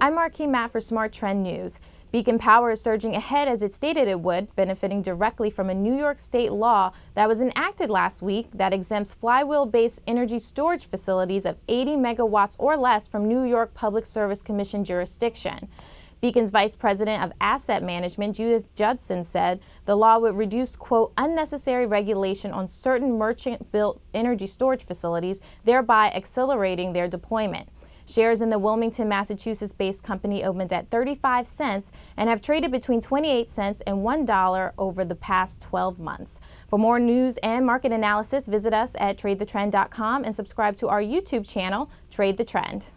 I'm Marquis Matt for SmarTrend News. Beacon Power is surging ahead as it stated it would, benefiting directly from a New York state law that was enacted last week that exempts flywheel-based energy storage facilities of 80 megawatts or less from New York Public Service Commission jurisdiction. Beacon's Vice President of Asset Management, Judith Judson, said the law would reduce, quote, unnecessary regulation on certain merchant-built energy storage facilities, thereby accelerating their deployment. Shares in the Wilmington, Massachusetts based company opened at 35 cents and have traded between 28 cents and $1 over the past 12 months. For more news and market analysis, visit us at tradethetrend.com and subscribe to our YouTube channel, Trade the Trend.